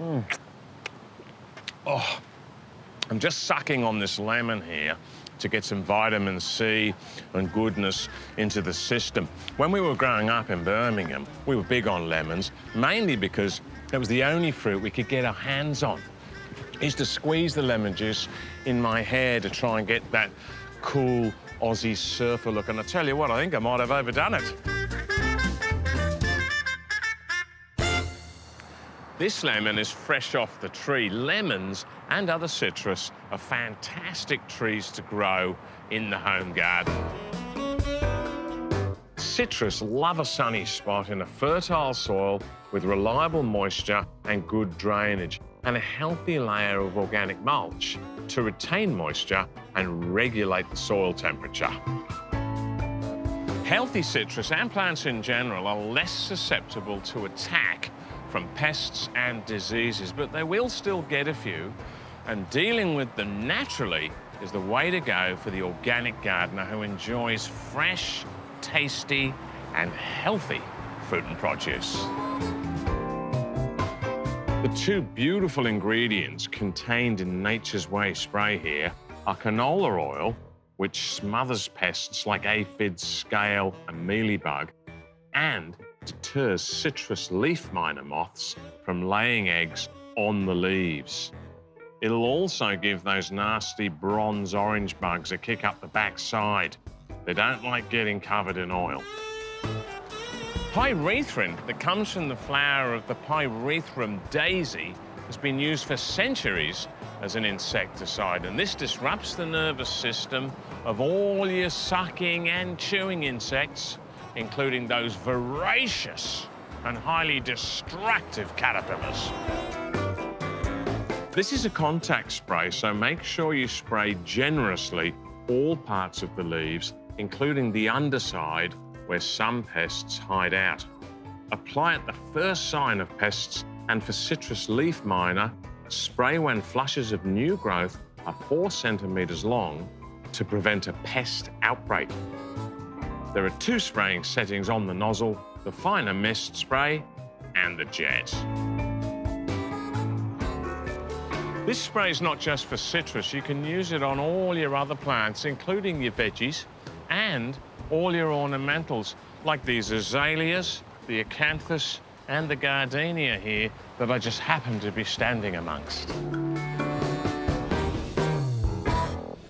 Mm. Oh, I'm just sucking on this lemon here to get some vitamin C and goodness into the system. When we were growing up in Birmingham, we were big on lemons, mainly because it was the only fruit we could get our hands on. I used to squeeze the lemon juice in my hair to try and get that cool Aussie surfer look. And I tell you what, I think I might have overdone it. This lemon is fresh off the tree. Lemons and other citrus are fantastic trees to grow in the home garden. Citrus love a sunny spot in a fertile soil with reliable moisture and good drainage and a healthy layer of organic mulch to retain moisture and regulate the soil temperature. Healthy citrus and plants in general are less susceptible to attack from pests and diseases, but they will still get a few, and dealing with them naturally is the way to go for the organic gardener who enjoys fresh, tasty, and healthy fruit and produce. The two beautiful ingredients contained in Nature's Way spray here are canola oil, which smothers pests like aphids, scale, and mealybug, and deters citrus leaf miner moths from laying eggs on the leaves. It'll also give those nasty bronze orange bugs a kick up the backside. They don't like getting covered in oil. Pyrethrin that comes from the flower of the pyrethrum daisy has been used for centuries as an insecticide, and this disrupts the nervous system of all your sucking and chewing insects, including those voracious and highly destructive caterpillars. This is a contact spray, so make sure you spray generously all parts of the leaves, including the underside where some pests hide out. Apply at the first sign of pests, and for citrus leaf miner, spray when flushes of new growth are four centimetres long to prevent a pest outbreak. There are two spraying settings on the nozzle, the finer mist spray and the jet. This spray is not just for citrus. You can use it on all your other plants, including your veggies and all your ornamentals, like these azaleas, the acanthus, and the gardenia here that I just happen to be standing amongst.